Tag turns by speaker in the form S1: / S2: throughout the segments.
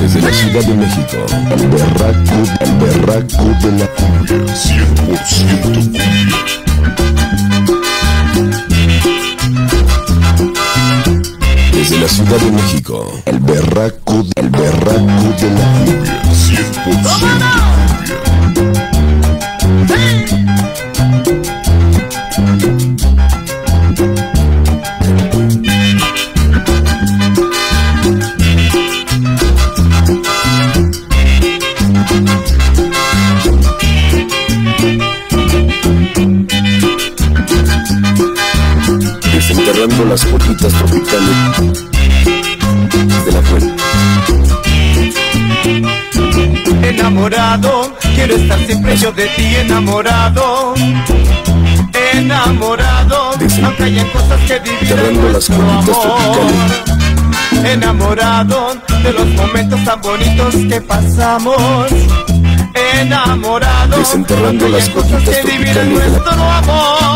S1: Desde la Ciudad de México, el berraco, el berraco de la cumbia, 100% cumbia. Desde la Ciudad de México, el berraco, el berraco de la cumbia, 100% las joyitas tropicales de la fuente.
S2: Enamorado, quiero estar siempre yo de ti enamorado. Enamorado,
S1: Desen-
S2: aunque hayan cosas que dividen
S1: las
S2: amor. Enamorado de los momentos tan bonitos que pasamos. Enamorado,
S1: Desenterrando
S2: aunque
S1: las
S2: cosas que dividen nuestro amor.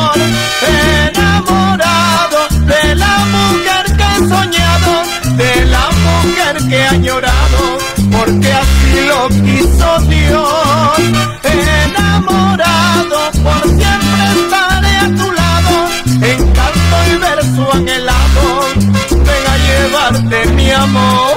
S2: Porque así lo quiso Dios. Enamorado, por siempre estaré a tu lado, en canto y verso anhelado, ven a llevarte mi amor.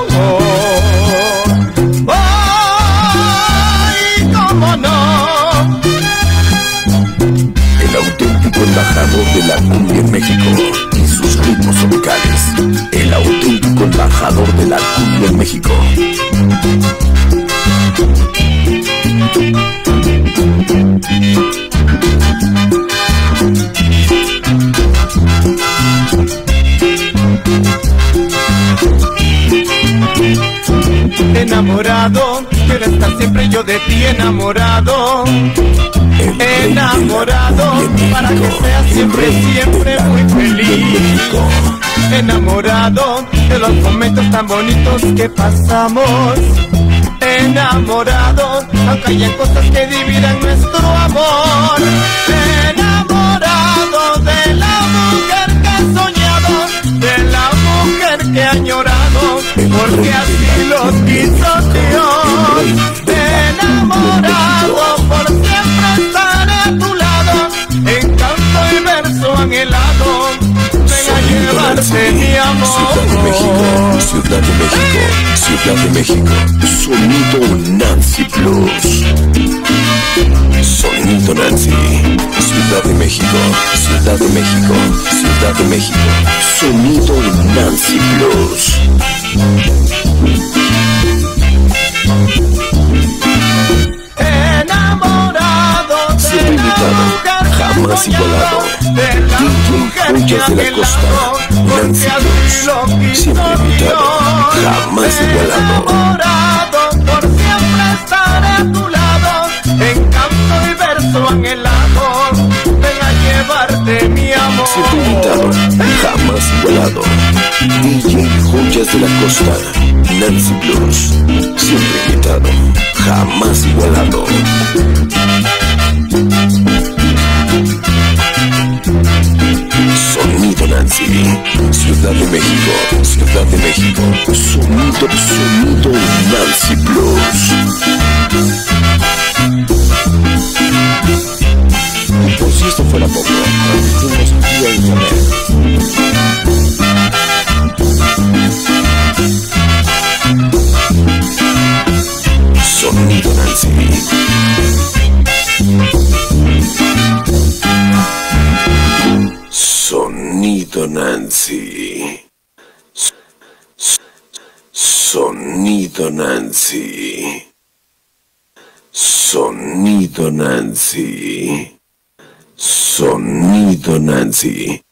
S2: Enamorado, quiero estar siempre yo de ti enamorado. Enamorado, para que seas siempre, siempre muy feliz. Enamorado de los momentos tan bonitos que pasamos. Enamorado, aunque hayan cosas que dividan nuestro amor. Enamorado de la mujer que he soñado, de la mujer que he añorado, porque así lo quiso mi amor.
S1: Ciudad de México, Ciudad de México, Ciudad de México, sonido Nancy Plus. Sonido Nancy, Ciudad de México, Ciudad de México, Ciudad de México, sonido Nancy Plus.
S2: Enamorado de la
S1: jamás igualado. DJ
S2: mujer
S1: Joyas
S2: que
S1: de la Costa, Nancy
S2: quiso
S1: Siempre invitado, jamás igualado.
S2: Por siempre estaré a tu lado, en canto y verso anhelado, ven a llevarte mi amor.
S1: Siempre invitado, jamás igualado. DJ Joyas de la Costa, Nancy Blues. Siempre invitado, jamás igualado. Ciudad de México, Ciudad de México. Sonido, sonido Nancy Blues. Nancy. Sonido Nancy. Sonido Nancy. Sonido Nancy.